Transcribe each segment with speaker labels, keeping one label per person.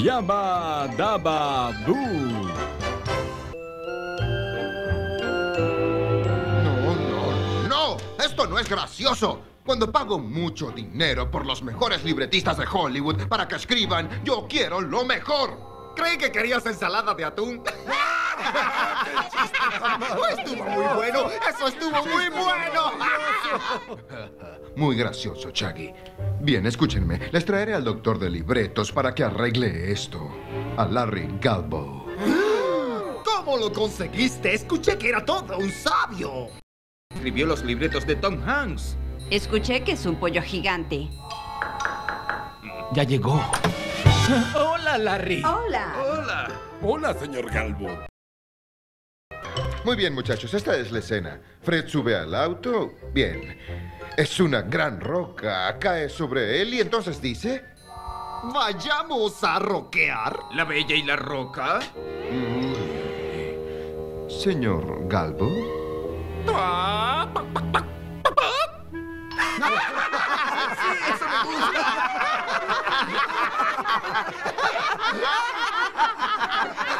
Speaker 1: Yaba Daba Boo.
Speaker 2: No, no, no. Esto no es gracioso. Cuando pago mucho dinero por los mejores libretistas de Hollywood para que escriban, yo quiero lo mejor.
Speaker 3: Creí que querías ensalada de atún. estuvo muy bueno. Eso estuvo muy bueno.
Speaker 2: Muy gracioso, Chaggy. Bien, escúchenme. Les traeré al doctor de libretos para que arregle esto. A Larry Galbo.
Speaker 3: ¿Cómo lo conseguiste? Escuché que era todo un sabio.
Speaker 4: Escribió los libretos de Tom Hanks.
Speaker 5: Escuché que es un pollo gigante.
Speaker 1: Ya llegó. Hola, Larry.
Speaker 5: Hola.
Speaker 4: Hola.
Speaker 6: Hola, señor Galbo.
Speaker 2: Muy bien, muchachos, esta es la escena. Fred sube al auto. Bien. Es una gran roca. Cae sobre él y entonces dice...
Speaker 3: Vayamos a roquear.
Speaker 4: La Bella y la Roca.
Speaker 2: Señor Galbo.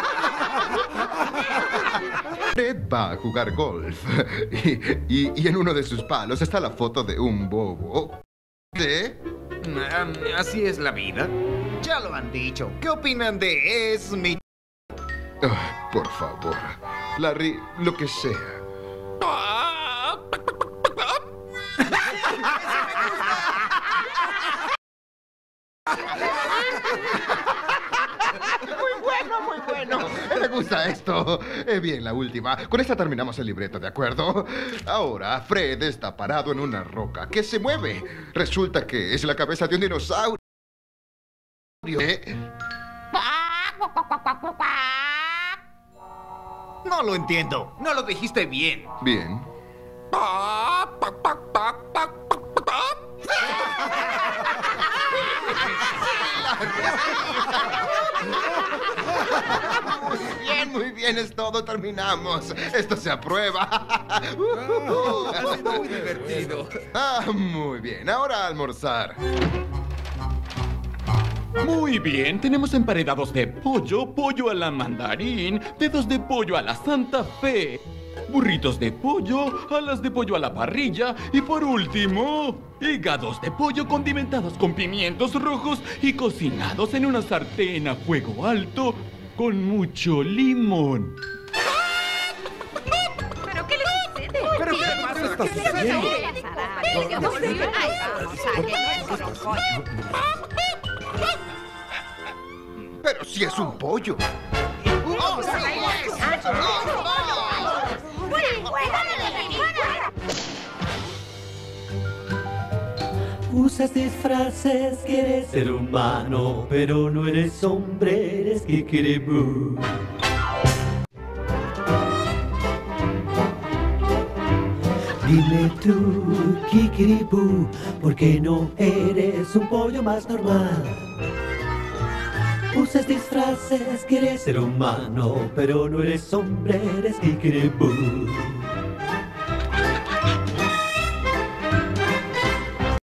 Speaker 2: Fred va a jugar golf. Y, y- y en uno de sus palos está la foto de un bobo. ¿De?
Speaker 4: Ah, Así es la vida.
Speaker 3: Ya lo han dicho. ¿Qué opinan de Es mi...
Speaker 2: Por favor. Larry, lo que sea. Bueno. Me gusta esto. Eh, bien, la última. Con esta terminamos el libreto, ¿de acuerdo? Ahora, Fred está parado en una roca que se mueve. Resulta que es la cabeza de un dinosaurio. ¿Eh?
Speaker 3: No lo entiendo.
Speaker 4: No lo dijiste bien.
Speaker 2: Bien. Muy muy bien, es todo, terminamos. Esto se aprueba.
Speaker 4: Muy divertido.
Speaker 2: Ah, muy bien, ahora a almorzar.
Speaker 1: Muy bien, tenemos emparedados de pollo, pollo a la mandarín, dedos de pollo a la Santa Fe, burritos de pollo, alas de pollo a la parrilla y por último, hígados de pollo condimentados con pimientos rojos y cocinados en una sartén a fuego alto con mucho limón.
Speaker 5: ¿Pero qué le sucede?
Speaker 4: ¿Pero qué pasa?
Speaker 2: Pero si es un pollo.
Speaker 7: Usas disfraces, quieres ser humano, pero no eres hombre, eres kikiribú. Dime tú, kikiribú, ¿por qué no eres un pollo más normal? Usas disfraces, quieres ser humano, pero no eres hombre, eres kikiribú.